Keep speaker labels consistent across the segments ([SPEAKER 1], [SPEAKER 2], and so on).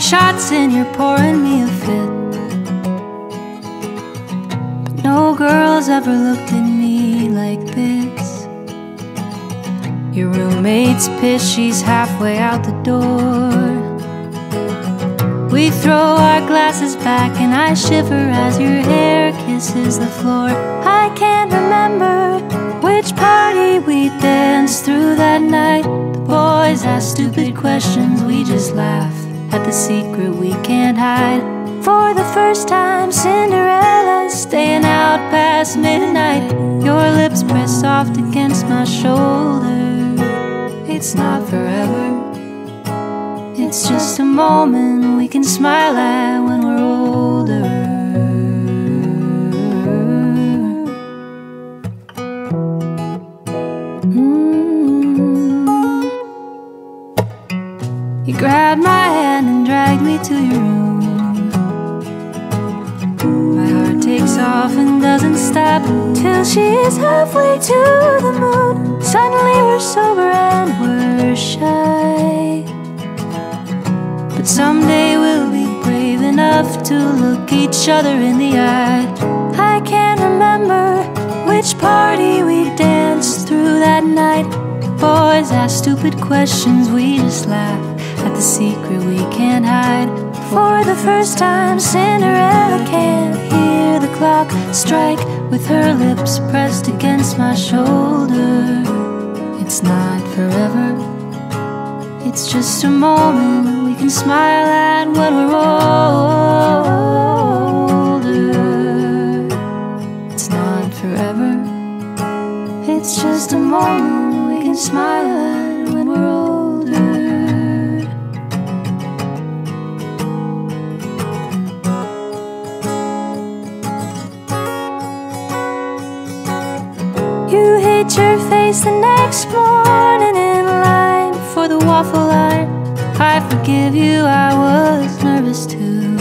[SPEAKER 1] shots and you're pouring me a fit. But no girl's ever looked at me like this. Your roommate's pissed, she's halfway out the door. We throw our glasses back and I shiver as your hair kisses the floor. I can't remember which party we danced through that night. The boys ask stupid questions, we just laugh the secret we can't hide. For the first time, Cinderella's staying out past midnight. Your lips press soft against my shoulder. It's not forever, it's just a moment we can smile at when we're older. You grabbed my hand and dragged me to your room. My heart takes off and doesn't stop till she's halfway to the moon. Suddenly we're sober and we're shy. But someday we'll be brave enough to look each other in the eye. I can't remember which party we danced through that night. Boys ask stupid questions, we just laugh the secret we can't hide. For the first time, Cinderella can't hear the clock strike with her lips pressed against my shoulder. It's not forever, it's just a moment we can smile at when we're older. It's not forever, it's just a moment we can smile at when we're older. You hid your face the next morning in line for the waffle iron. I forgive you, I was nervous too.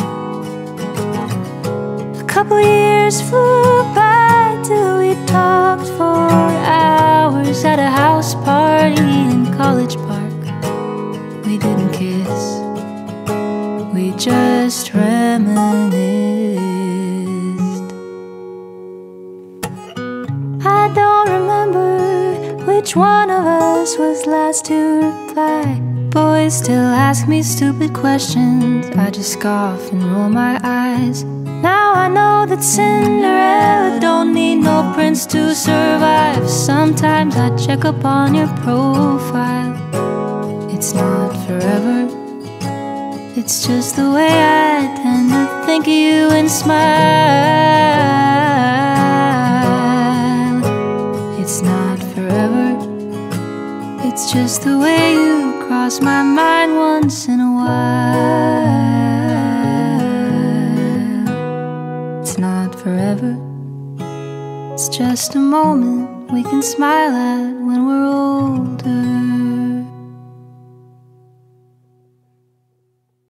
[SPEAKER 1] A couple years flew by till we talked for hours at a house party in College Park. We didn't kiss, we just reminisced. I don't which one of us was last to reply. Boys still ask me stupid questions. I just scoff and roll my eyes. Now I know that Cinderella don't need no prince to survive. Sometimes I check up on your profile. It's not forever. It's just the way I tend to think of you and smile. It's just the way you cross my mind once in a while. It's not forever. It's just a moment we can smile at when we're older.